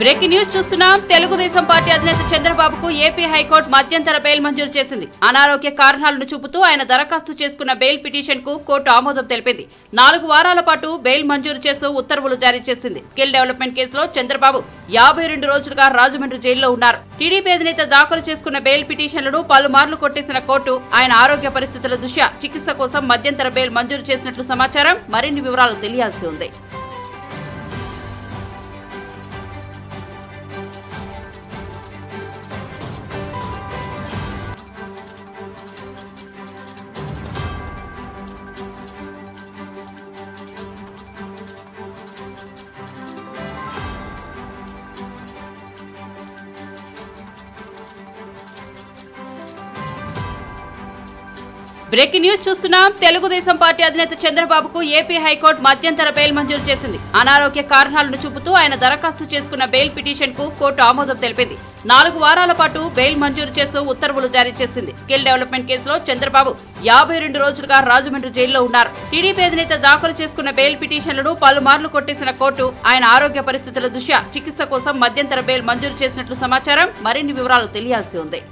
Breaking news చూస్తున్నాం. Telugu Desam party అధినేత చంద్రబాబుకు ఏపీ హైకోర్టు మధ్యంతర బెయిల్ మంజూరు చేసింది. అనారోగ్య కారణాలను చూపుతూ ఆయన దరఖాస్తు చేసుకున్న బెయిల్ పిటిషన్కు కోర్టు ఆమోదం తెలిపింది. నాలుగు వారాల పాటు బెయిల్ మంజూరు చేస్తూ ఉత్తర్వులు జారీ చేసింది. స్కిల్ డెవలప్మెంట్ కేసులో చంద్రబాబు యాభై రెండు రోజులుగా రాజమండ్రి జైల్లో ఉన్నారు. టీడీపీ అధినేత దాఖలు చేసుకున్న బెయిల్ పిటిషన్లను పలుమార్లు కొట్టేసిన కోర్టు ఆయన ఆరోగ్య పరిస్థితుల దృష్ట్యా చికిత్స కోసం మధ్యంతర బెయిల్ మంజూరు చేసినట్లు సమాచారం. మరిన్ని వివరాలు తెలియాల్సి ఉంది. బ్రేకింగ్ న్యూస్ చూస్తున్నాం. తెలుగుదేశం పార్టీ అధినేత చంద్రబాబుకు ఏపీ హైకోర్టు మధ్యంతర బెయిల్ మంజూరు చేసింది. అనారోగ్య కారణాలను చూపుతూ ఆయన దరఖాస్తు చేసుకున్న బెయిల్ పిటిషన్కు కోర్టు ఆమోదం తెలిపింది. నాలుగు వారాల పాటు బెయిల్ మంజూరు చేస్తూ ఉత్తర్వులు జారీ చేసింది. స్కిల్ డెవలప్మెంట్ కేసులో చంద్రబాబు యాభై రెండు రోజులుగా రాజమండ్రి జైల్లో ఉన్నారు. టీడీపీ అధినేత దాఖలు చేసుకున్న బెయిల్ పిటిషన్లను పలుమార్లు కొట్టేసిన కోర్టు ఆయన ఆరోగ్య పరిస్థితుల దృష్ట్యా చికిత్స కోసం మధ్యంతర బెయిల్ మంజూరు చేసినట్లు సమాచారం. మరిన్ని వివరాలు తెలియాల్సి ఉంది.